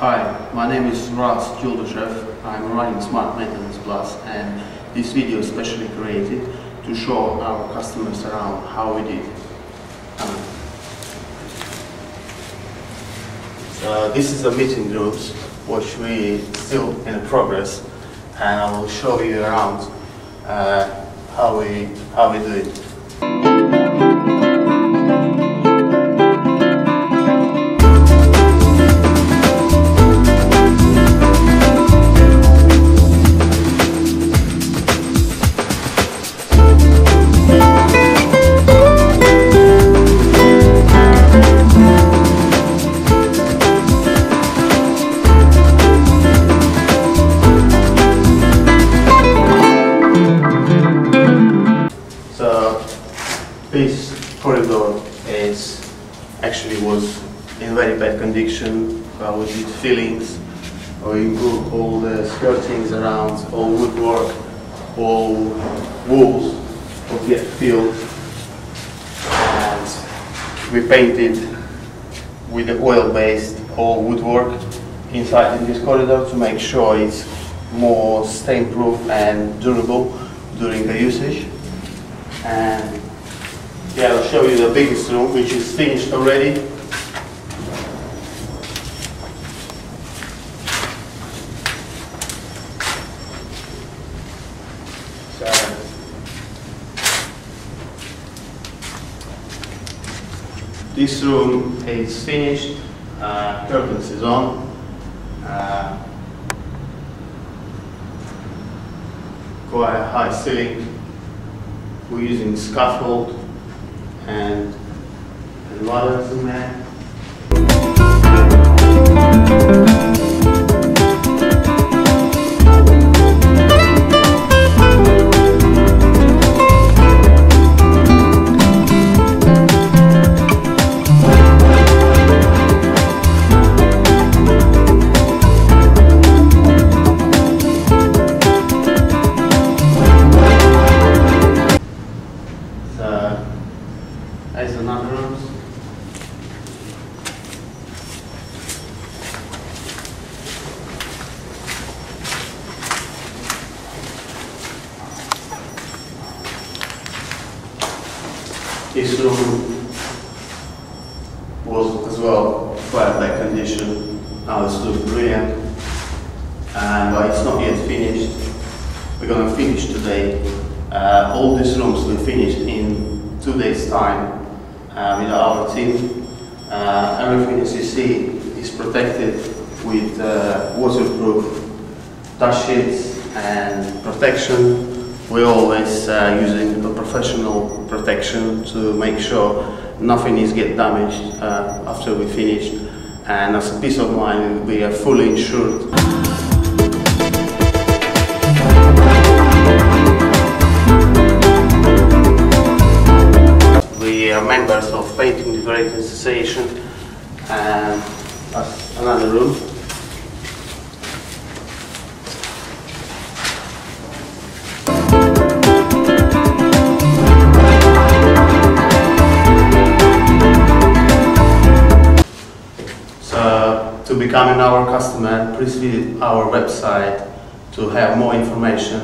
Hi, my name is Rus Juldasev. I'm running Smart Maintenance Plus and this video is specially created to show our customers around how we did. Um, so this is the meeting rooms which we still in progress and I will show you around uh, how we how we do it. This corridor is actually was in very bad condition. Uh, we did fillings, we improved all the skirtings around, all woodwork, all walls will get filled, and we painted with the oil-based all woodwork inside in this corridor to make sure it's more stain-proof and durable during the usage. And yeah, I'll show you the biggest room, which is finished already. This room is finished, uh, curtains is on. Uh, quite a high ceiling. We're using scaffold and, ladders in there. This room was as well quite bad condition. Now it's looks brilliant, and but it's not yet finished. We're gonna finish today. Uh, all these rooms will finish in two days' time uh, with our team. Uh, everything as you see is protected with uh, waterproof dust sheets and protection. We're always uh, using professional protection to make sure nothing is get damaged uh, after we finish. And as a peace of mind, we are fully insured. We are members of Painting Decorating Association and that's another room. becoming our customer, please visit our website to have more information.